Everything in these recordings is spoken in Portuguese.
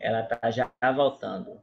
Ela está já voltando.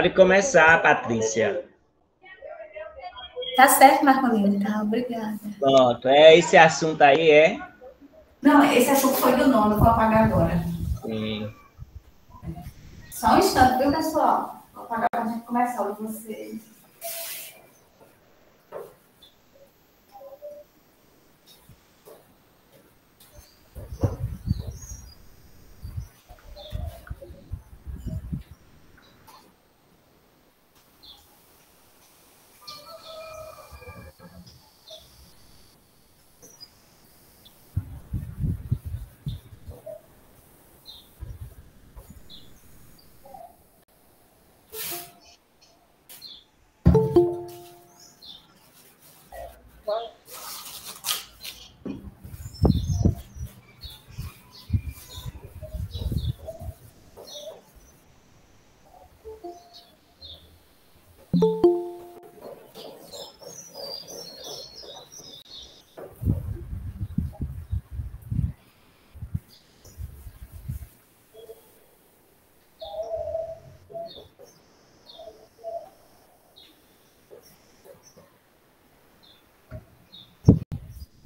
Pode começar, Patrícia. Tá certo, Marcolino. Tá, obrigada. Pronto. É esse assunto aí, é? Não, esse assunto foi do nome, vou apagar agora. Sim. Só um instante, viu, pessoal? Vou apagar para a gente começar com vocês.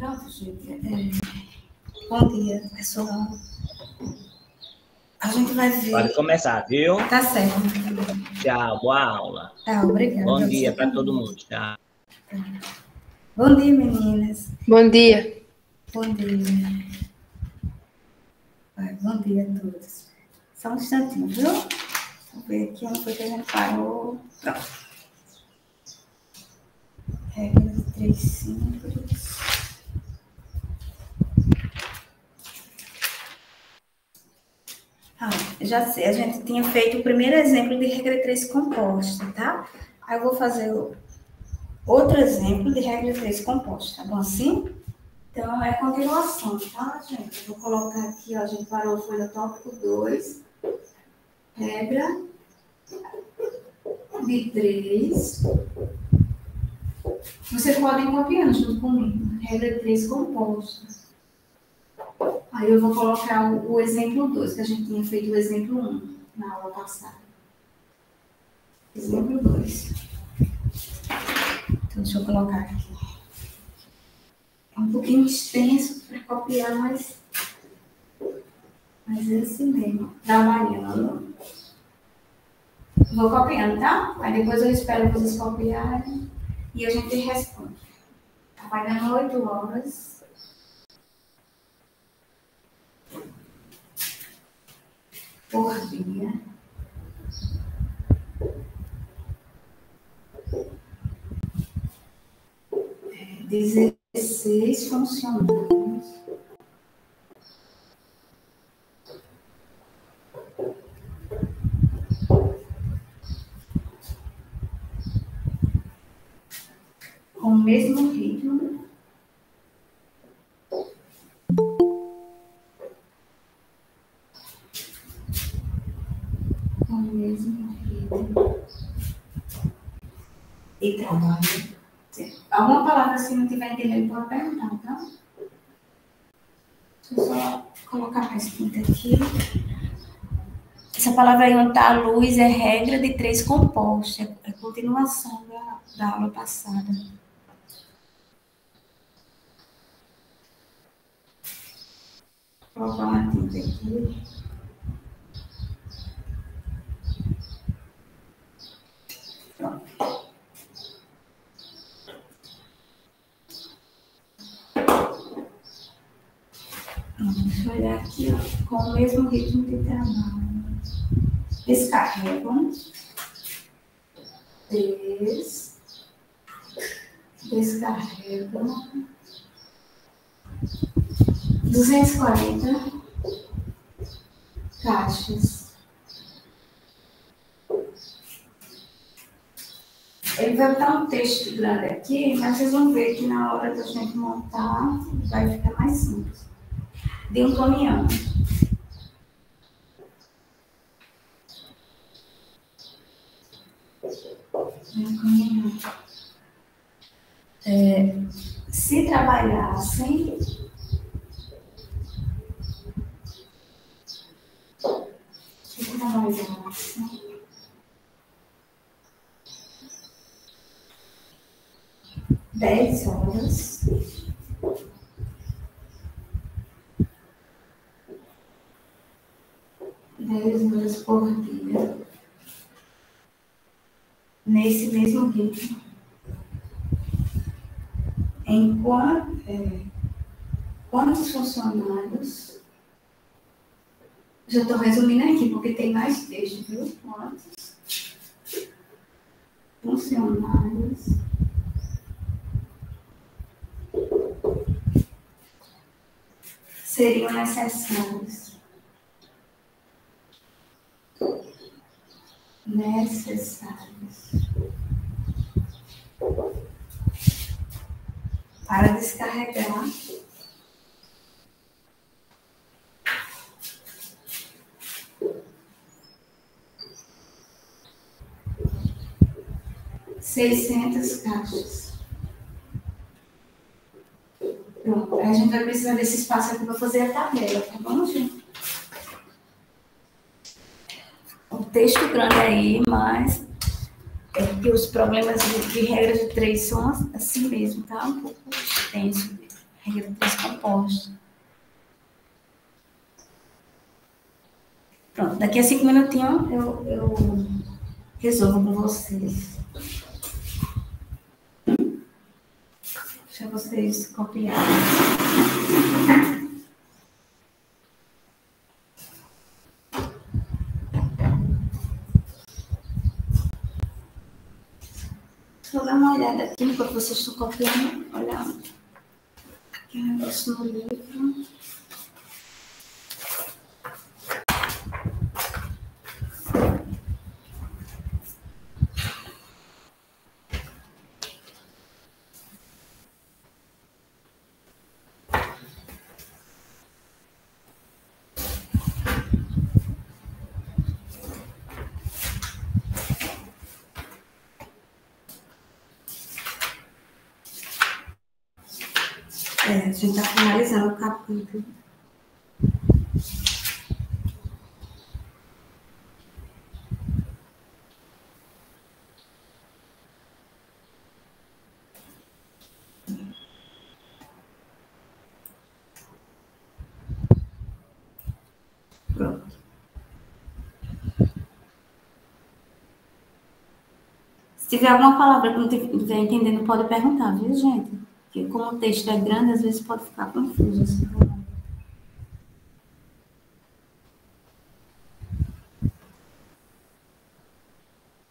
Pronto, gente. É... Bom dia, pessoal. A gente vai ver. Pode começar, viu? Tá certo. Tchau, boa aula. Tá, obrigada. Bom dia para todo mundo. Tchau. Bom dia, meninas. Bom dia. Bom dia. Vai, bom dia a todos. Só um instantinho, viu? Vamos ver aqui onde foi que a gente parou. Pronto. Regra de três simples. Ah, já sei, a gente tinha feito o primeiro exemplo de regra 3 composta, tá? Aí eu vou fazer outro exemplo de regra 3 composta, tá bom assim? Então, é continuação, tá, gente? Vou colocar aqui, ó, a gente parou, foi no tópico 2, regra de 3. Vocês podem copiar junto comigo, regra 3 composta. Aí eu vou colocar o, o exemplo 2, que a gente tinha feito o exemplo 1 um, na aula passada. Exemplo 2. Então, deixa eu colocar aqui. É um pouquinho extenso para copiar, mas, mas é assim mesmo. Trabalhando. Vou copiando, tá? Aí depois eu espero vocês copiarem e a gente responde. Trabalhando 8 horas. Por dia. É, dezesseis funcionários. Com o mesmo ritmo e trabalho. Alguma palavra se não tiver entendendo, pode perguntar, tá? Deixa eu só colocar mais tinta aqui. Essa palavra aí está a luz é regra de três compostos, é continuação da, da aula passada. Vou colocar uma tinta aqui. Pronto. Vamos olhar aqui, ó, com o mesmo ritmo de trabalho. Descarregam. Des. Descarregam. 240 caixas. Ele vai botar um texto grande aqui, mas vocês vão ver que na hora da gente montar vai ficar mais simples. De caminhão. De caminhão. É, se trabalhassem se trabalhassem dez horas dez horas por dia nesse mesmo ritmo. Enquanto é, quantos funcionários? Já estou resumindo aqui porque tem mais texto viu? Quantos funcionários? Seriam necessários. Necessários. Para descarregar. Seiscentas caixas. Pronto, a gente vai precisar desse espaço aqui para fazer a tabela, tá bom, gente? Um texto grande aí, mas é que os problemas de, de regra de três são assim mesmo, tá? Um pouco extenso, regra de três compostos. Pronto, daqui a cinco minutinhos eu, eu resolvo com vocês. Deixa vocês copiarem. Dar uma olhada aqui enquanto vocês estão. Olha aqui negócio no livro. É, a finalizando o capítulo. Pronto. Se tiver alguma palavra que não estiver entendendo, pode perguntar, viu, gente? Porque como o texto é grande, às vezes pode ficar confuso. Assim.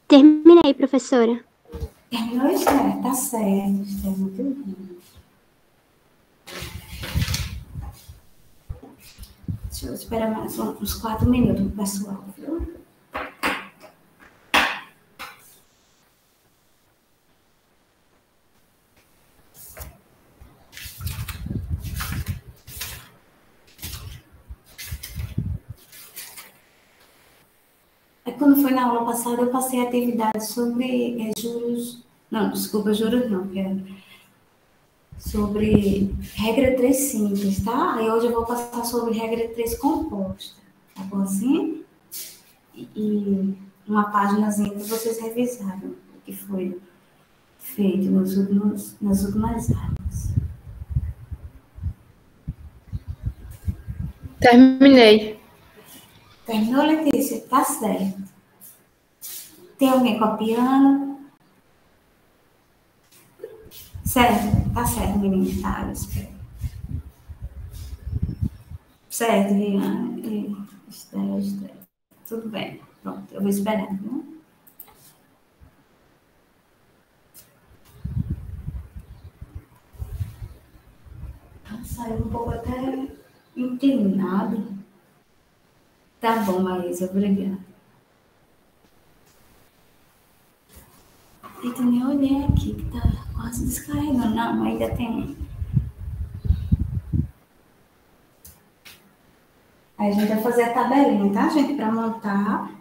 Terminei, professora. Terminou, Esther? Tá certo, Esther, muito bem. Deixa eu esperar mais uns quatro minutos, pessoal, viu? Quando foi na aula passada, eu passei a atividade sobre é, juros. Não, desculpa, juros não, que é sobre regra 3 simples, tá? Aí hoje eu vou passar sobre regra 3 composta, tá bom assim? E, uma páginazinha para vocês revisarem o que foi feito nos nas últimas aulas. Terminei. Terminou, Letícia? Tá certo. Tem alguém copiando? Certo? Tá certo, menina. Tá, eu espero. Certo, Riane. Esther, Esther. Tudo bem. Pronto, eu vou esperar? Saiu um pouco até inclinado. Tá bom, Maísa, obrigada. Eita, nem olhei aqui, que tá quase descarregando. Não, ainda tem. Aí a gente vai fazer a tabelinha, tá, gente? Para montar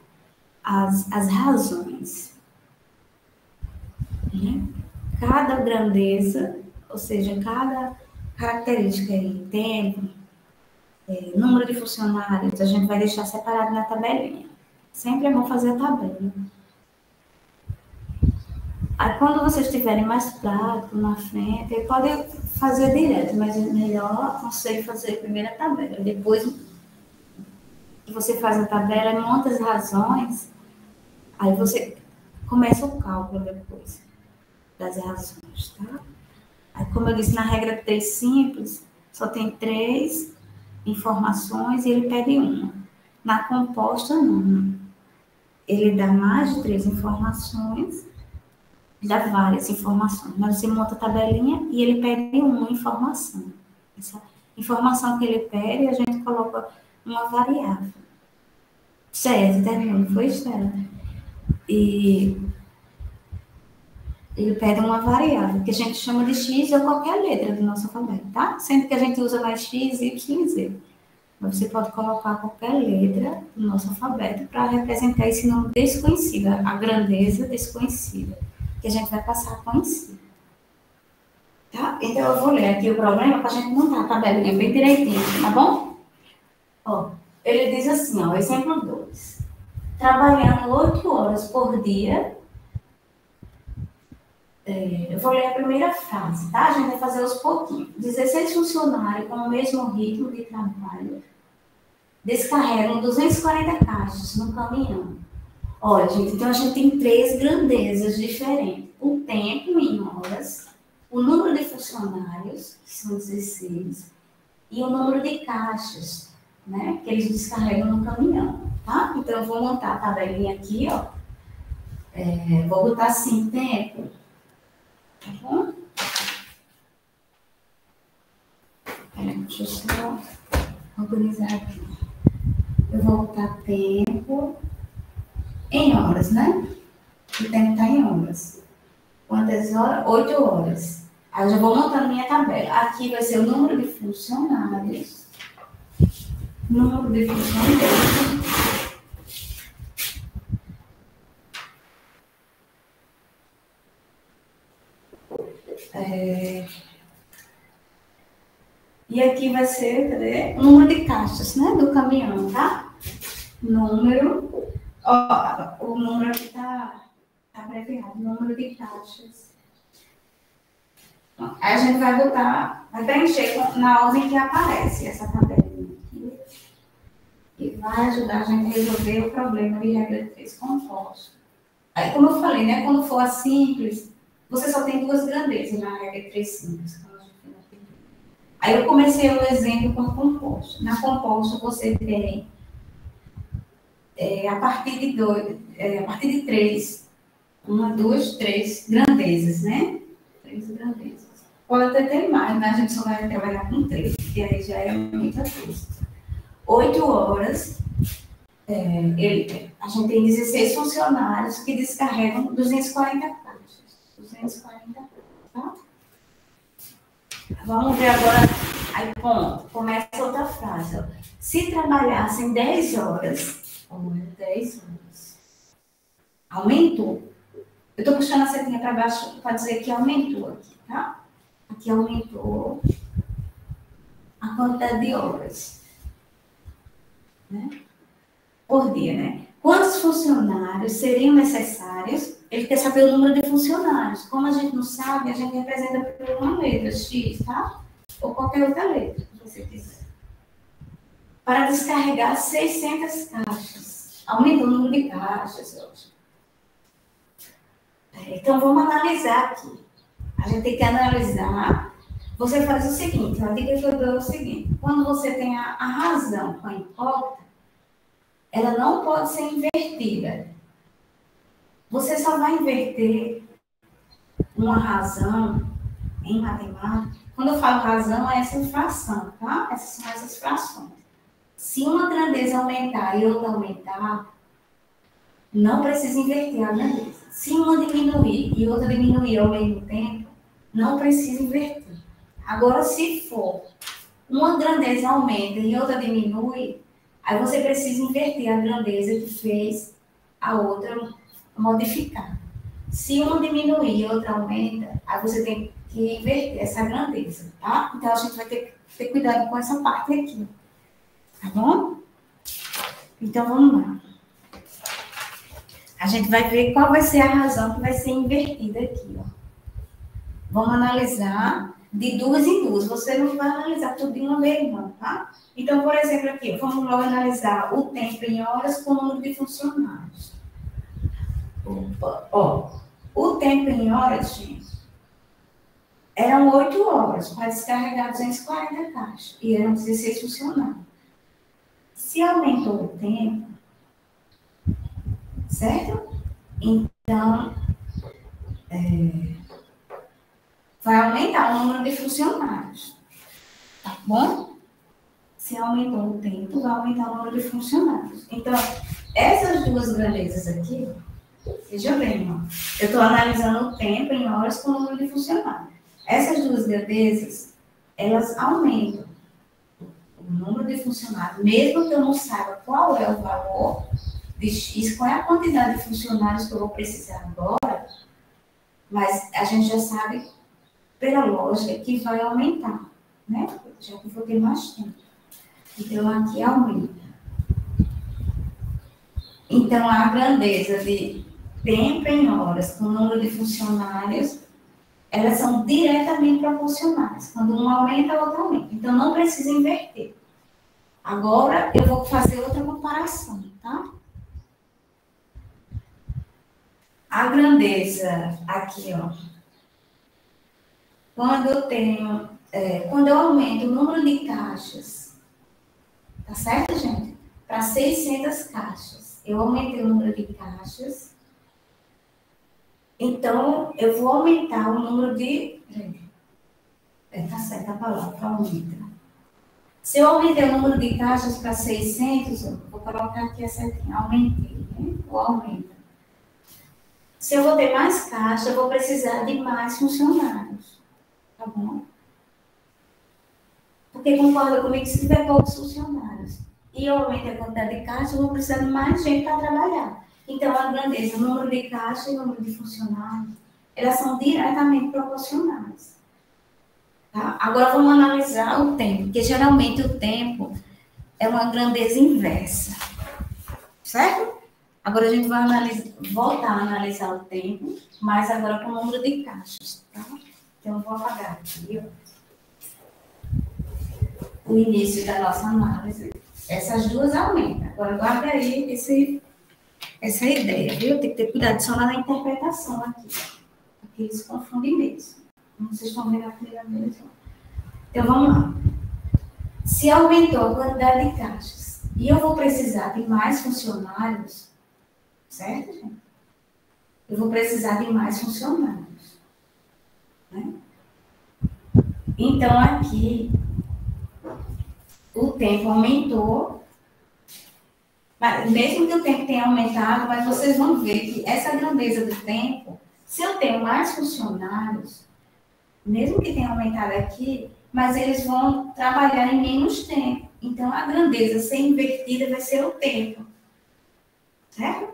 as, as razões. Né? Cada grandeza, ou seja, cada característica aí, tempo, é, número de funcionários, a gente vai deixar separado na tabelinha. Sempre é bom fazer a tabela. Aí, quando vocês estiverem mais prático na frente, pode fazer direto, mas é melhor aconselho fazer primeiro a tabela. Depois você faz a tabela, monta as razões, aí você começa o cálculo depois das razões, tá? Aí, como eu disse, na regra 3 simples, só tem três informações e ele pede uma. Na composta, não. Ele dá mais de três informações, dá várias informações. Mas você monta a tabelinha e ele pede uma informação. Essa informação que ele pede, a gente coloca uma variável. Certo, terminou, foi certo. E ele pede uma variável, que a gente chama de x ou qualquer letra do nosso alfabeto, tá? Sempre que a gente usa mais x, y e z. Você pode colocar qualquer letra do nosso alfabeto para representar esse nome desconhecido, a grandeza desconhecida, que a gente vai passar a conhecer. Tá? Então, eu vou ler aqui o problema para a gente montar a tabelinha bem direitinho, tá bom? Ó, ele diz assim, ó, exemplo 2. Trabalhando 8 horas por dia é, eu vou ler a primeira frase, tá? A gente vai fazer aos pouquinhos. 16 funcionários com o mesmo ritmo de trabalho descarregam 240 caixas no caminhão. Olha, gente, então a gente tem três grandezas diferentes. O tempo em horas, o número de funcionários, que são 16, e o número de caixas, né, que eles descarregam no caminhão, tá? Então, eu vou montar a tabelinha aqui, ó. É, vou botar assim, tempo Peraí, deixa eu só organizar aqui. Eu vou botar tempo em horas, né? O tempo está em horas. Quantas horas? Oito horas. Aí eu já vou montando minha tabela. Aqui vai ser o número de funcionários. Número de funcionários. É... E aqui vai ser, cadê? Número de caixas, né? Do caminhão, tá? Número. Ó, o número aqui tá, tá abreviado. Número de caixas. Aí a gente vai botar, vai preencher na ordem que aparece essa tabelinha aqui. E vai ajudar a gente a resolver o problema de regra de três compostos. Aí, como eu falei, né? Quando for a simples, você só tem duas grandezas na regra 3 simples. Aí eu comecei o exemplo com composto. Na composto você tem é, a partir de dois, é, a partir de três, uma, duas, três grandezas, né? Três grandezas. Pode até ter mais, mas a gente só vai trabalhar com três, que aí já é muita coisa. Oito horas, é, ele, a gente tem 16 funcionários que descarregam 240 240 tá? Vamos ver agora. Aí, ponto. Começa outra frase. Ó. Se trabalhassem 10 horas, olha, 10 horas, aumentou. Eu estou puxando a setinha para baixo para dizer que aumentou aqui, tá? Aqui aumentou a quantidade de horas. Né? Por dia, né? Quantos funcionários seriam necessários ele quer saber o número de funcionários. Como a gente não sabe, a gente representa por uma letra, X, tá? Ou qualquer outra letra, se você quiser. Para descarregar 600 caixas. Aumenta o número de caixas hoje. É, então, vamos analisar aqui. A gente tem que analisar. você faz o seguinte, a dica que eu dou é o seguinte, quando você tem a, a razão com a incógnita, ela não pode ser invertida. Você só vai inverter uma razão em matemática. Quando eu falo razão, é essa fração, tá? Essas são essas frações. Se uma grandeza aumentar e outra aumentar, não precisa inverter a grandeza. Se uma diminuir e outra diminuir ao mesmo tempo, não precisa inverter. Agora, se for uma grandeza aumenta e outra diminui, aí você precisa inverter a grandeza que fez a outra modificar. Se uma diminuir e outra aumenta, aí você tem que inverter essa grandeza, tá? Então a gente vai ter que ter cuidado com essa parte aqui. Tá bom? Então vamos lá. A gente vai ver qual vai ser a razão que vai ser invertida aqui, ó. Vamos analisar de duas em duas. Você não vai analisar tudo de uma vez, não, tá? Então, por exemplo, aqui, vamos logo analisar o tempo em horas com o número de funcionários. Ó. O tempo em horas, gente, eram 8 horas para descarregar 240 caixas e eram 16 funcionários. Se aumentou o tempo, certo? Então, é, vai aumentar o número de funcionários, tá bom? Se aumentou o tempo, vai aumentar o número de funcionários. Então, essas duas grandezas aqui, Veja bem, ó. eu estou analisando o tempo em horas com o número de funcionários. Essas duas grandezas, elas aumentam o número de funcionários, mesmo que eu não saiba qual é o valor de X, qual é a quantidade de funcionários que eu vou precisar agora, mas a gente já sabe, pela lógica, que vai aumentar, né? Já que vou ter mais tempo. Então, aqui aumenta. Então, a grandeza de tempo em horas com o número de funcionários, elas são diretamente proporcionais. Quando um aumenta, o outro aumenta. Então, não precisa inverter. Agora, eu vou fazer outra comparação, tá? A grandeza aqui, ó. Quando eu tenho, é, quando eu aumento o número de caixas, tá certo, gente? Para 600 caixas. Eu aumentei o número de caixas então, eu vou aumentar o número de. É, tá certa a palavra, aumenta. Se eu aumentei o número de caixas para 600, eu vou colocar aqui essa aqui, aumentei, né? Ou aumenta. Se eu vou ter mais caixa, eu vou precisar de mais funcionários. Tá bom? Porque concorda comigo que se tiver poucos funcionários e eu aumentei a quantidade de caixas, eu vou precisar de mais gente para trabalhar. Então, a grandeza, o número de caixa e o número de funcionários, elas são diretamente proporcionais. Tá? Agora, vamos analisar o tempo, porque geralmente o tempo é uma grandeza inversa. Certo? Agora, a gente vai voltar a analisar o tempo, mas agora com o número de caixas. Tá? Então, eu vou apagar aqui ó, o início da nossa análise. Essas duas aumentam. Agora, guarda aí esse essa é ideia, viu? Tem que ter cuidado só na interpretação aqui, porque eles confundem mesmo. Vocês estão vendo a primeira vez. Então, vamos lá. Se aumentou a quantidade de caixas e eu vou precisar de mais funcionários, certo, gente? Eu vou precisar de mais funcionários. Né? Então, aqui, o tempo aumentou mesmo que o tempo tenha aumentado, mas vocês vão ver que essa grandeza do tempo, se eu tenho mais funcionários, mesmo que tenha aumentado aqui, mas eles vão trabalhar em menos tempo. Então, a grandeza ser invertida vai ser o tempo. Certo?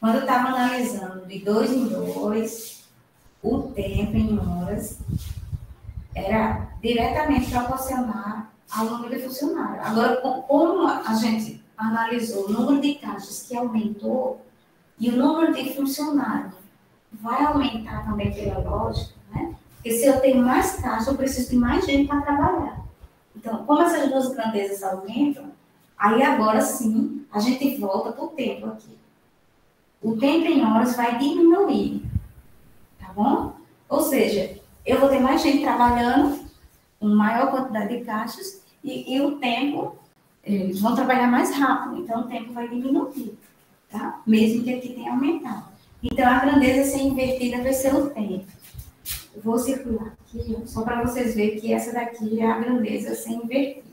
Quando eu estava analisando de dois em dois, o tempo em horas era diretamente proporcional ao número de funcionários. Agora, como a gente analisou o número de caixas que aumentou e o número de funcionários vai aumentar também pela lógica, né? Porque se eu tenho mais caixas, eu preciso de mais gente para trabalhar. Então, como essas duas grandezas aumentam, aí agora sim a gente volta para o tempo aqui. O tempo em horas vai diminuir, tá bom? Ou seja, eu vou ter mais gente trabalhando, com maior quantidade de caixas, e, e o tempo, eles vão trabalhar mais rápido, então o tempo vai diminuir, tá? Mesmo que aqui tenha aumentado. Então, a grandeza ser invertida vai ser o tempo. Eu vou circular aqui, só para vocês verem que essa daqui é a grandeza ser invertida.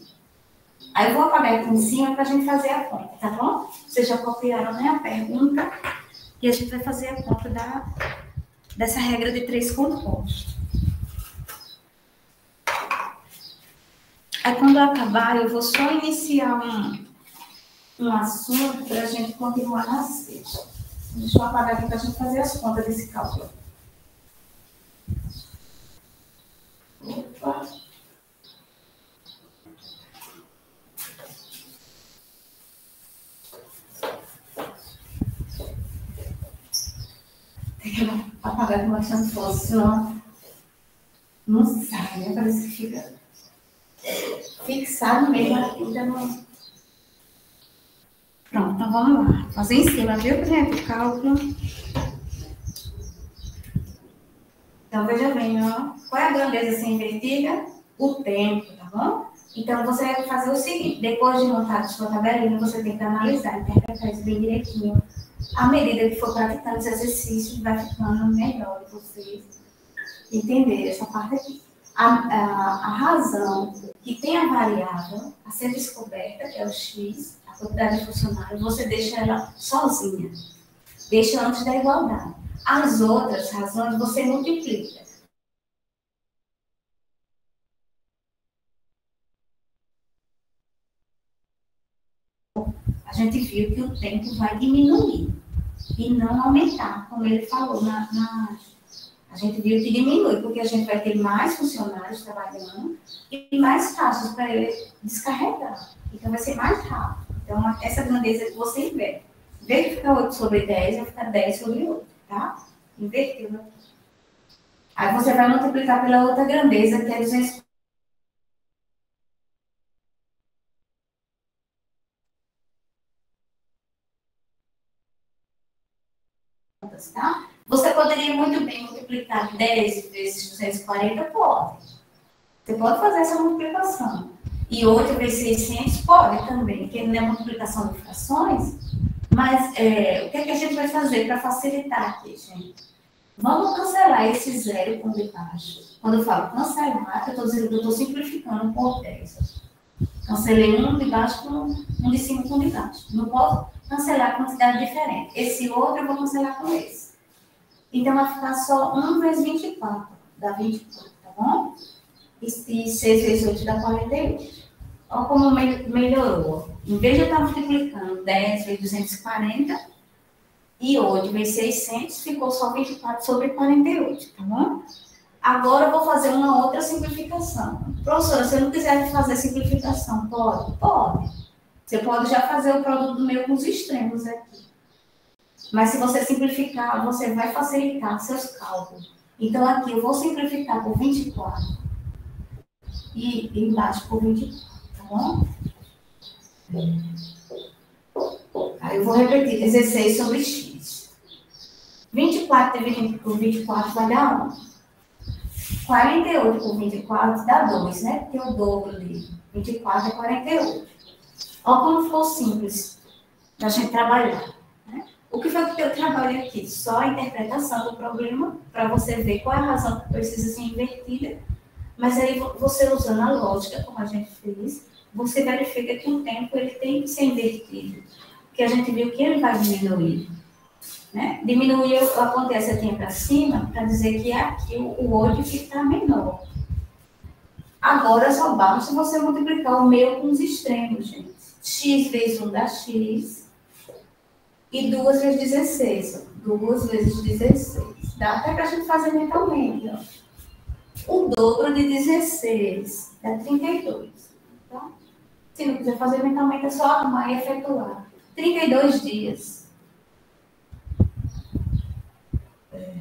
Aí eu vou apagar aqui em cima para a gente fazer a conta, tá bom? Vocês já copiaram né, a pergunta e a gente vai fazer a conta da, dessa regra de três compostos. Aí quando eu acabar, eu vou só iniciar um, um assunto para a gente continuar na sexta. Deixa eu apagar aqui para a gente fazer as contas desse cálculo. Opa. Tem que apagar como se fosse, senão não sai, né? Parece que fica fixado mesmo aqui, ainda não. Pronto, então vamos lá. Fazer em cima, viu, gente? Cálculo. Então, veja bem, ó. Qual é a grandeza assim invertida? O tempo, tá bom? Então, você vai fazer o seguinte: depois de montar a sua tabelinha, você tem que analisar, interpretar isso bem direitinho. À medida que for praticando esse exercício, vai ficando melhor vocês entenderem essa parte aqui. A, a, a razão que tem a variável a ser descoberta, que é o x, a quantidade de funcionários, você deixa ela sozinha. Deixa antes da igualdade. As outras razões você multiplica. A gente viu que o tempo vai diminuir e não aumentar, como ele falou na, na a gente viu que diminui, porque a gente vai ter mais funcionários trabalhando e mais caixas para ele descarregar. Então, vai ser mais rápido. Então, essa grandeza que você inverte. Em vez de ficar 8 sobre 10, vai ficar 10 sobre 8, tá? Invertiu aqui. Aí você vai multiplicar pela outra grandeza, que é 200 tá? Poderia muito bem multiplicar 10 vezes 240? Pode. Você pode fazer essa multiplicação. E 8 vezes 600? Pode também, porque não é multiplicação de frações. Mas é, o que, é que a gente vai fazer para facilitar aqui, gente? Vamos cancelar esse zero com de baixo. Quando eu falo cancelar, eu estou dizendo que eu estou simplificando por 10. Cancelei um de baixo com um de cima com um de baixo. Não posso cancelar quantidade diferente. Esse outro eu vou cancelar com esse. Então, vai ficar só 1 vezes 24, dá 24, tá bom? E, e 6 vezes 8 dá 48. Olha como melhorou. Em vez de eu estar multiplicando 10 vezes 240 e 8 vezes 600, ficou só 24 sobre 48, tá bom? Agora eu vou fazer uma outra simplificação. Professora, se eu não quiser fazer simplificação, pode? Pode. Você pode já fazer o produto do meu com os extremos aqui. Mas se você simplificar, você vai facilitar seus cálculos. Então, aqui eu vou simplificar por 24 e embaixo por 24, tá bom? Aí eu vou repetir 16 sobre x. 24 dividido por 24 vai dar 1. 48 por 24 dá 2, né? Porque o dobro de 24 é 48. Olha como ficou simples da gente trabalhar. O que foi que eu trabalho aqui? Só a interpretação do problema, para você ver qual é a razão que precisa ser invertida. Mas aí você usando a lógica, como a gente fez, você verifica que um tempo ele tem que ser invertido. Porque a gente viu que ele vai diminuir. Né? Diminuir acontece aqui para cima para dizer que aqui o 8 fica menor. Agora só basta você multiplicar o meio com os extremos, gente. x vezes 1 dá x, e 2 vezes 16. 2 vezes 16. Dá até para a gente fazer mentalmente. Ó. O dobro de 16 é 32. Tá? Se não quiser fazer mentalmente, é só arrumar e efetuar. 32 dias. É.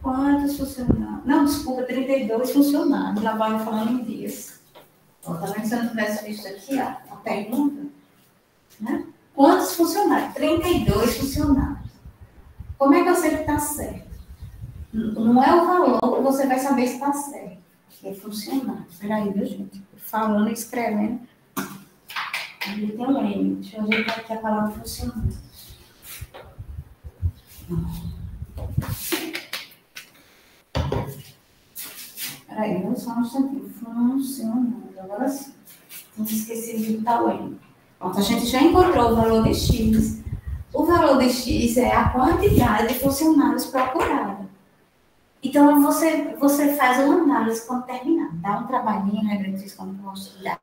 Quantos funcionários? Não, desculpa, 32 funcionários. Lá vai falando em dias. Ó, tá? Se eu não tivesse visto aqui ó, a pergunta, né? Quantos funcionários? 32 funcionários. Como é que eu sei que está certo? Não é o valor que você vai saber se está certo. É funcionar. Espera aí, viu, gente? Falando e escrevendo. Ali tem um M. Deixa eu ver aqui a palavra funcionar. Peraí, eu só um instantinho. Funcionando. Agora sim. Não esqueci de botar o M. Pronto, a gente já encontrou o valor de X. O valor de X é a quantidade de funcionários procurada. Então, você, você faz uma análise quando terminar. Dá um trabalhinho, regressivo composto, dá.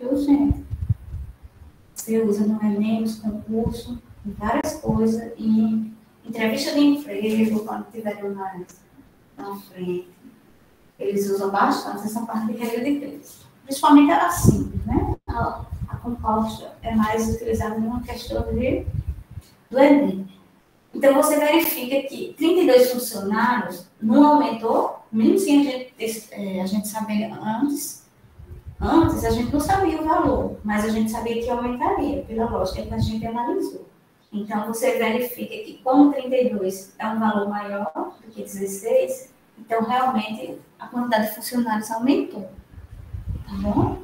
Gente, você usa no Enem, nos concursos, em várias coisas, e entrevista de emprego, quando tiver mais na frente. Eles usam bastante essa parte de regra de três. Principalmente ela simples, né? A, a composta é mais utilizada numa questão de, do. Então, você verifica que 32 funcionários não aumentou, mesmo sem a gente, é, a gente saber antes. Antes, a gente não sabia o valor, mas a gente sabia que aumentaria, pela lógica que a gente analisou. Então, você verifica que, como 32 é um valor maior do que 16, então, realmente, a quantidade de funcionários aumentou. Tá bom?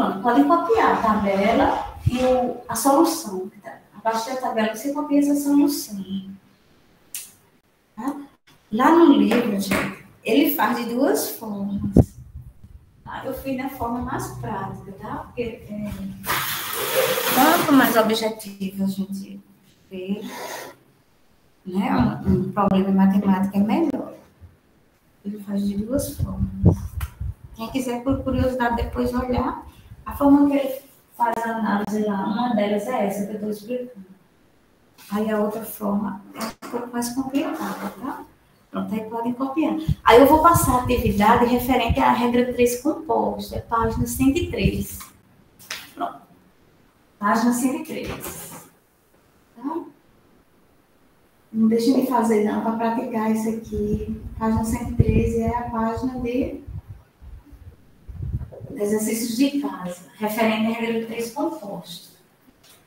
Pronto, podem copiar a tabela e o, a solução. Tá? Abaixo da tabela, você copia essa solução. Tá? Lá no livro, gente, ele faz de duas formas. Tá? Eu fiz da forma mais prática, tá? Porque é, quanto mais objetivo a gente vê, né, um, um problema em matemática é melhor. Ele faz de duas formas. Quem quiser, por curiosidade, depois olhar, a forma que ele faz a análise lá, uma delas é essa que eu estou explicando. Aí a outra forma é um pouco mais complicada, tá? Pronto, aí podem copiar. Aí eu vou passar a atividade referente à regra 3 composta, é página 103. Pronto. Página 103. Tá? Não deixem de fazer não, para praticar isso aqui. Página 113 é a página de exercícios de casa, referente à regra 3 composta.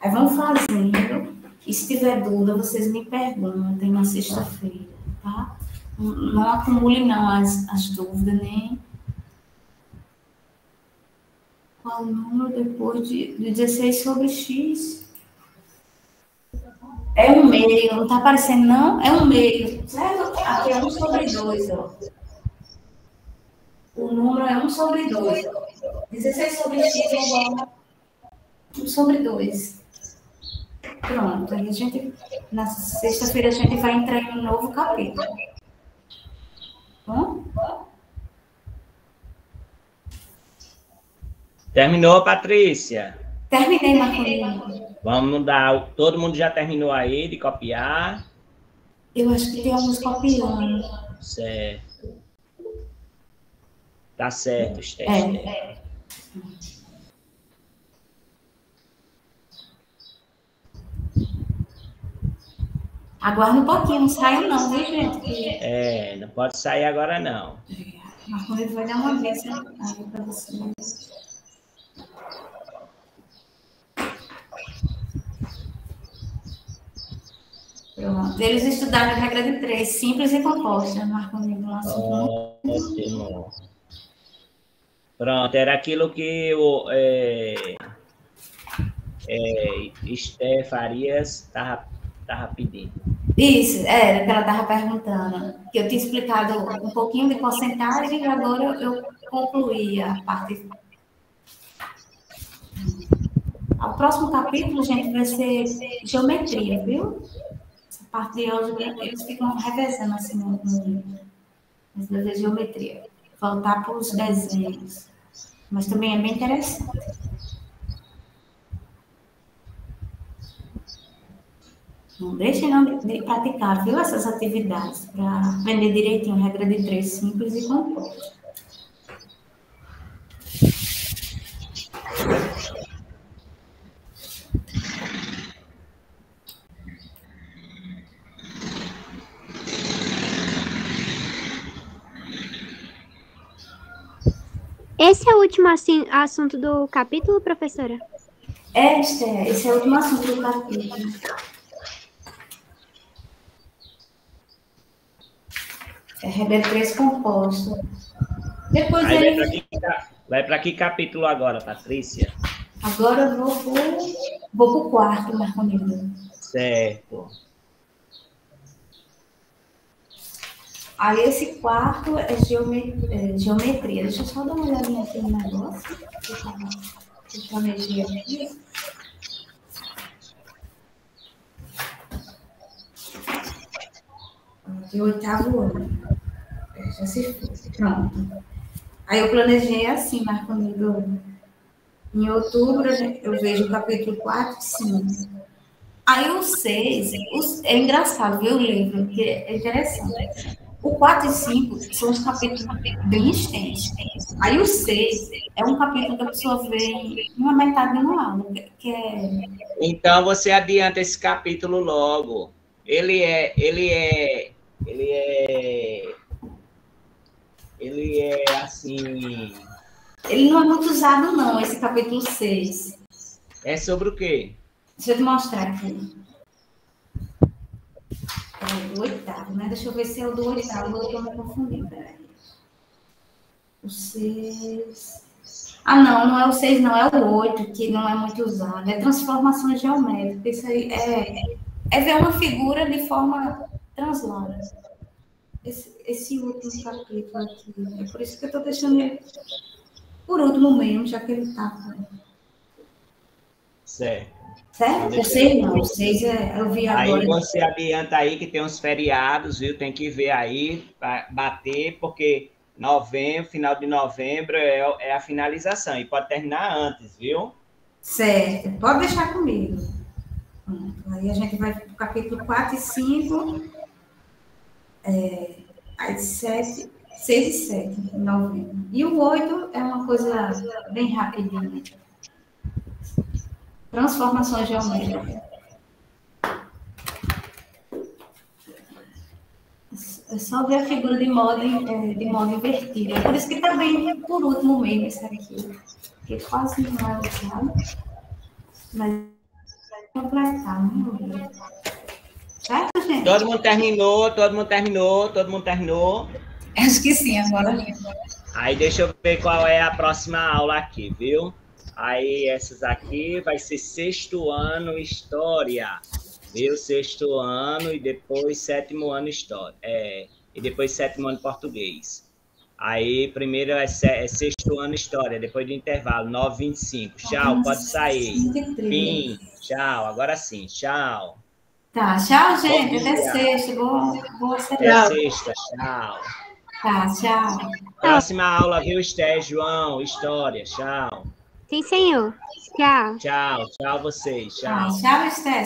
Aí vão fazendo, e se tiver dúvida, vocês me perguntem na sexta-feira, tá? Não acumule não as, as dúvidas, nem qual número depois de, de 16 sobre x. É um meio, não está aparecendo não? É um meio, certo? Aqui é um sobre 2, ó. O número é 1 sobre 2. 16 sobre x é igual a 1 sobre 2. Pronto, aí a gente, na sexta-feira a gente vai entrar em um novo capítulo. Bom? Terminou, Patrícia? Terminei, Marcolino. Vamos dar. Todo mundo já terminou aí de copiar? Eu acho que tem alguns copiando. Certo. Tá certo, Esther. É. Aguarda um pouquinho, não saia não, viu, gente? É, não pode sair agora não. Marcolino vai dar uma vez para vocês. Pronto. Eles estudaram a regra de três, simples e composta, Marcolino. Ótimo. Pronto, era aquilo que o é, é, Esther Farias estava pedindo. Isso, era que ela estava perguntando. Que eu tinha explicado um pouquinho de porcentagem e agora eu concluí a parte. O próximo capítulo, gente, vai ser geometria, viu? Essa parte de álgebra, eles ficam revezando assim no, no, mas geometria. Voltar para os desenhos. Mas também é bem interessante. Não deixem não de praticar, viu, essas atividades, para aprender direitinho regra de três simples e composta. Esse é o último assim, assunto do capítulo, professora? É, Esther, esse é o último assunto do capítulo. É regra 3 composto. Depois Aí vai ele. para que, vai pra que capítulo agora, Patrícia? Agora eu vou pro, vou pro quarto, Marconildo. Certo. Aí esse quarto é, geome- é, geometria. Deixa eu só dar uma olhadinha aqui no negócio. que eu planejei aqui. De oitavo ano. É, já se foi. Pronto. Aí eu planejei assim, Marconildo. Em outubro eu vejo o capítulo 4 e 5. Aí o 6, é engraçado ver o livro, porque é interessante. O 4 e 5 são os capítulos bem extensos. Aí o 6 é um capítulo que a pessoa vê em uma metade de uma aula, que é. Então você adianta esse capítulo logo. Ele é, ele é, ele é, ele é assim. Ele não é muito usado, não, esse capítulo 6. É sobre o quê? Deixa eu te mostrar aqui. É o oitavo, né? Deixa eu ver se é o do oitavo, eu estou me confundindo. O 6. Ah, não, não é o 6, não, é o 8, que não é muito usado. É transformação geométrica. Isso aí é, é ver uma figura de forma translada. Esse, esse último capítulo aqui. É por isso que eu estou deixando ele por último mesmo, já que ele está. Certo. Certo? O 6 não, 6 é, eu vi agora. Aí você adianta aí que tem uns feriados, viu? Tem que ver aí bater, porque novembro, final de novembro é, é a finalização e pode terminar antes, viu? Certo, pode deixar comigo. Pronto, Aí a gente vai para o capítulo 4 e 5, é, aí 7, 6 e 7, em novembro. E o 8 é uma coisa bem rapidinha. Transformações geométricas. É só ver a figura de modo, é, de modo invertido. É por isso que está bem por último mesmo isso aqui. Porque quase não é usado. Mas vai completar, né? Certo, gente? Todo mundo terminou, todo mundo terminou, todo mundo terminou. Acho que sim, agora. Aí deixa eu ver qual é a próxima aula aqui, viu? Aí essas aqui vai ser sexto ano História, viu? Sexto ano e depois sétimo ano História. É, e depois sétimo ano Português. Aí primeiro é, é sexto ano História, depois do intervalo, 9h25. Tchau, pode sair. Fim, tchau, agora sim, tchau. Tá, tchau, gente. Até sexta. Boa, boa Até sexta, tchau. Tá, tchau. Próxima aula, viu, Esté, João? História, tchau. Sim, senhor. Tchau. Tchau, tchau vocês, tchau. tchau, Esther.